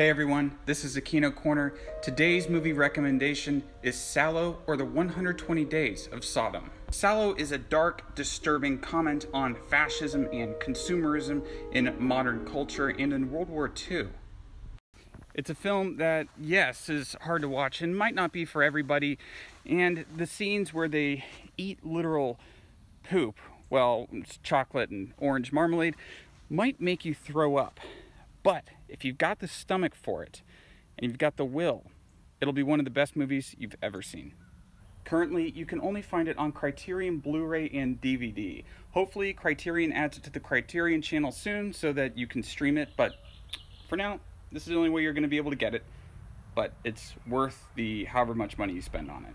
Hey everyone, this is a Kino Corner. Today's movie recommendation is Salò or the 120 Days of Sodom. Salò is a dark, disturbing comment on fascism and consumerism in modern culture and in World War II. It's a film that, yes, is hard to watch and might not be for everybody. And the scenes where they eat literal poop, well, chocolate and orange marmalade, might make you throw up. But if you've got the stomach for it and you've got the will, it'll be one of the best movies you've ever seen. Currently, you can only find it on Criterion Blu ray and DVD. Hopefully, Criterion adds it to the Criterion channel soon so that you can stream it, but for now, this is the only way you're going to be able to get it. But it's worth the however much money you spend on it.